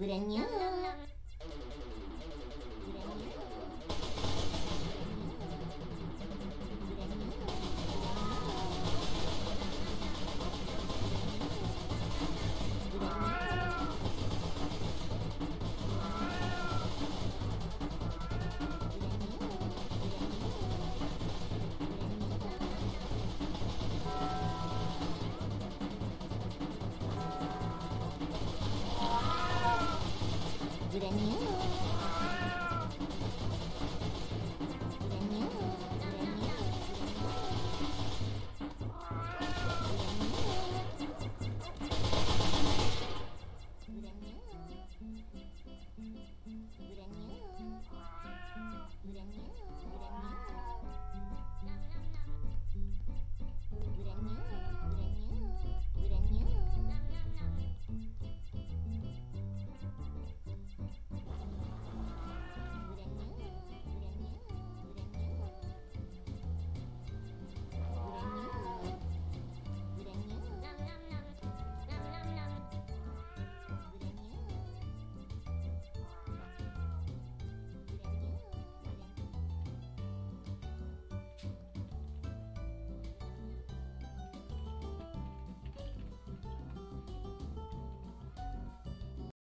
Буряня. Mm-hmm.